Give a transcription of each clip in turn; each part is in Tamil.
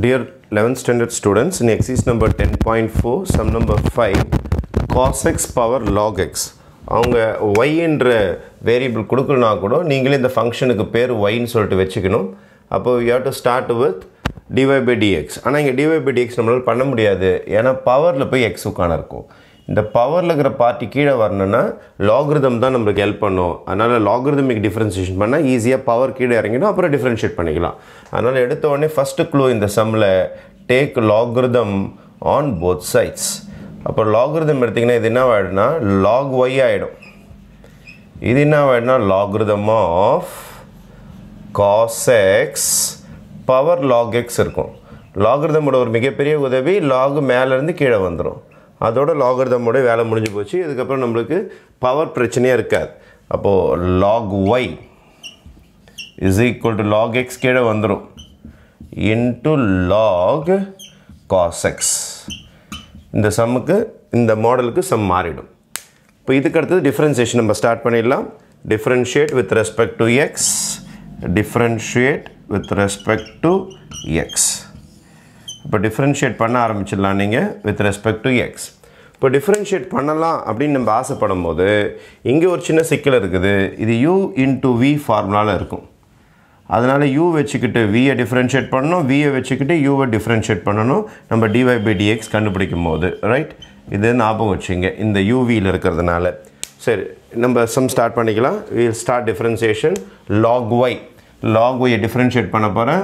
Dear 11th standard students, in exercise number 10.4, sum number 5, cos x power log x. அவங்க ஒய்ன்ற வேரியபிள் கொடுக்கலனா கூட நீங்களே இந்த ஃபங்க்ஷனுக்கு பேர் ஒய்ன்னு சொல்லிட்டு வச்சுக்கணும். அப்போ you have to start with d y by d x ஆனால் இங்கே டிவை பை டிஎக்ஸ் நம்மளால் பண்ண முடியாது. ஏன்னா பவரில் போய் எக்ஸ் உட்கான இருக்கும். இந்த பவரில் இருக்கிற பார்ட்டி கீழே வரணும்னா லாகிருதம் தான் நம்மளுக்கு ஹெல்ப் பண்ணும். அதனால் லாகிருதமிக் டிஃப்ரென்சியேஷன் பண்ணால் ஈஸியாக பவர் கீழே இறங்கிடும் அப்புறம் டிஃப்ரென்ஷியேட் பண்ணிக்கலாம். அதனால் எடுத்த உடனே ஃபஸ்ட்டு க்ளூ இந்த சம்மில் take logarithm on both sides அப்போ லாகிருதம் எடுத்திங்கன்னா இது என்ன ஆகிடும்னா லாக் ஒய் ஆகிடும் இது என்ன ஆகிடும்னா logarithm of cos x power log x இருக்கும். லாகிருதமோட ஒரு மிகப்பெரிய உதவி லாக் மேலேருந்து கீழே வந்துடும் அதோட லாகிருதமோட வேலை முடிஞ்சு போச்சு. இதுக்கப்புறம் நம்மளுக்கு பவர் பிரச்சனையே இருக்காது. அப்போது log y is equal to log x கீழே வந்துடும் இன்ட்டு லாக் காஸ் எக்ஸ் இந்த சம்முக்கு இந்த மாடலுக்கு சம் மாறிடும். இப்போ இதுக்கு அடுத்தது டிஃப்ரென்சியேஷன் நம்ம ஸ்டார்ட் பண்ணிடலாம். Differentiate with respect to x differentiate with respect to x இப்போ டிஃப்ரென்ஷியேட் பண்ண ஆரம்பிச்சிடலாம் நீங்கள் வித் ரெஸ்பெக்ட் டு எக்ஸ் இப்போ டிஃப்ரென்ஷியேட் பண்ணலாம் அப்படின்னு நம்ம ஆசைப்படும் போது இங்கே ஒரு சின்ன சிக்கல் இருக்குது. இது யூ இன்ட்டு வி ஃபார்முலாவில் இருக்கும். அதனால் யூ வச்சுக்கிட்டு வியை டிஃப்ரென்ஷியேட் பண்ணணும் வியை வச்சுக்கிட்டு யூவை டிஃப்ரென்ஷியேட் பண்ணணும். நம்ம டிவை பை டிஎக்ஸ் கண்டுபிடிக்கும் போது ரைட் இது ஞாபகம் வச்சுங்க இந்த யூவியில் இருக்கிறதுனால. சரி நம்ம சம் ஸ்டார்ட் பண்ணிக்கலாம். Will start differentiation log y log ஒய்யை டிஃப்ரென்ஷியேட் பண்ண போகிறேன்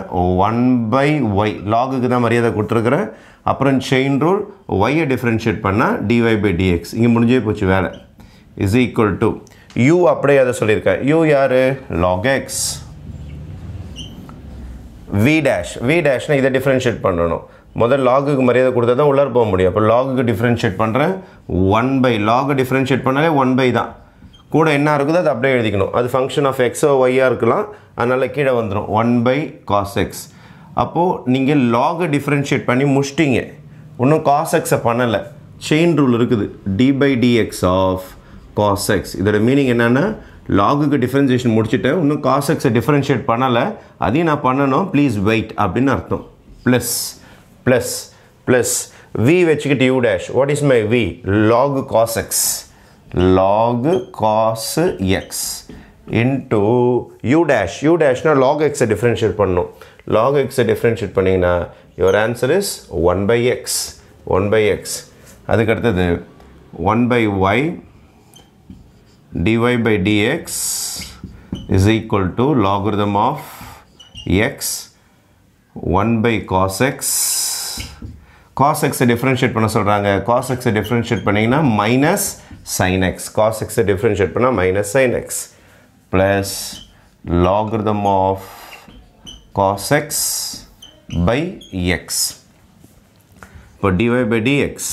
ஒன் பை ஒய் லாகுக்கு தான் மரியாதை கொடுத்துருக்குறேன். அப்புறம் செயின் ரூல் ஒய்யை டிஃப்ரென்ஷியேட் பண்ணால் d y by d x இங்கே முடிஞ்சே போச்சு வேலை. இஸ் ஈக்குவல் டு யூ அப்படியே அதை சொல்லியிருக்கேன் யூ யார்? Log x v dash v டேஷ்னால் இதை டிஃப்ரென்ஷியேட் பண்ணணும். முதல் லாகுக்கு மரியாதை கொடுத்தா தான் உள்ளார போக முடியும். அப்போ லாகுக்கு டிஃப்ரென்ஷியேட் பண்ணுறேன் ஒன் பை லாகை டிஃப்ரென்ஷியேட் பண்ணாலே ஒன் பை தான். கூட என்ன இருக்குதோ அது அப்படியே எழுதிக்கணும். அது ஃபங்க்ஷன் ஆஃப் எக்ஸோ ஒய்யாக இருக்கலாம். அதனால் கீழே வந்துடும் ஒன் பை காஸ் எக்ஸ் அப்போது நீங்கள் லாகை டிஃப்ரென்ஷியேட் பண்ணி முடிச்சிட்டிங்க. இன்னும் காஸ் எக்ஸை பண்ணலை. செயின் ரூல் இருக்குது. D by d x of cos x இதோட மீனிங் என்னென்னா லாகுக்கு டிஃப்ரென்சியேஷன் முடிச்சுட்டேன். இன்னும் காஸ் எக்ஸை டிஃப்ரென்ஷியேட் பண்ணலை. அதையும் நான் பண்ணணும். ப்ளீஸ் வெயிட் அப்படின்னு அர்த்தம். ப்ளஸ் ப்ளஸ் ப்ளஸ் வி வச்சுக்கிட்டு u dash what is my v log cos x log cos x into u dash u டேஷ்னா log எக்ஸை டிஃப்ரென்ஷியேட் பண்ணணும் லாக் எக்ஸை டிஃப்ரென்ஷியேட் பண்ணிங்கன்னா your answer is one by x one by x அதுக்கு அடுத்தது one by y dy by dx is equal to logarithm of x 1 by cos x. Cos எக்ஸை டிஃப்ரென்ஷியேட் பண்ண சொல்கிறாங்க காஸ் எக்ஸை டிஃப்ரென்ஷியேட் பண்ணிங்கன்னா மைனஸ் சைன் எக்ஸ் காஸ் எக்ஸை டிஃப்ரென்ஷியேட் பண்ணால் minus sine x plus logarithm of cos x by x இப்போ dy by dx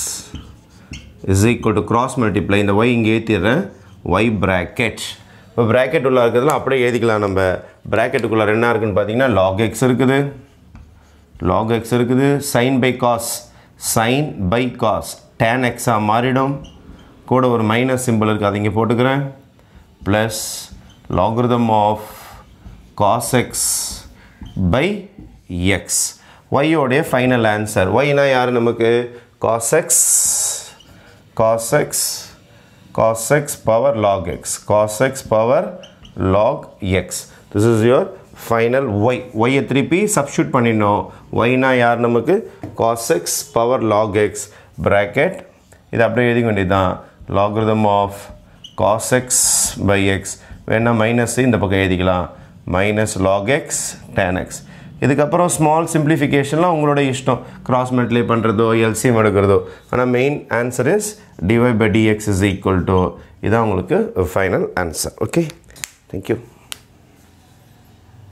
is equal to cross multiply இந்த ஒய் இங்கே ஏற்றிடுறேன் ஒய் ப்ராக்கெட் இப்போ ப்ராக்கெட் உள்ள இருக்கிறதுலாம் அப்படியே ஏற்றிக்கலாம் நம்ம ப்ராக்கெட்டுக்குள்ளே என்ன இருக்குதுன்னு பார்த்தீங்கன்னா லாக் எக்ஸ் இருக்குது லாக் எக்ஸ் இருக்குது sine by cos sine by cos tan எக்ஸாக மாறிடும். கூட ஒரு மைனஸ் சிம்பிள் இருக்குது அதை இங்கே போட்டுக்கிறேன். Plus logarithm of cos x by x ஒய்யோடைய final answer ஒய்னா யார் நமக்கு? Cos x cos x cos x power log x cos x power log x. This is your final y y திருப்பி substitute பண்ணிடணும். Yனா யார் நமக்கு? Cos x power log x bracket இது அப்படியே எழுதிக்க வேண்டியதுதான். Logarithm of cos x by x. வேணால் மைனஸ் இந்த பக்கம் எழுதிக்கலாம். Minus log x tan x இதுக்கப்புறம் ஸ்மால் சிம்பிளிஃபிகேஷன்லாம் உங்களோட இஷ்டம். கிராஸ் மல்டிப்ளை பண்ணுறதோ எல்சிஎம் எடுக்கிறதோ. ஆனால் main answer is d y by d x is equal to இதான் உங்களுக்கு ஃபைனல் ஆன்சர் ஓகே தேங்க்யூ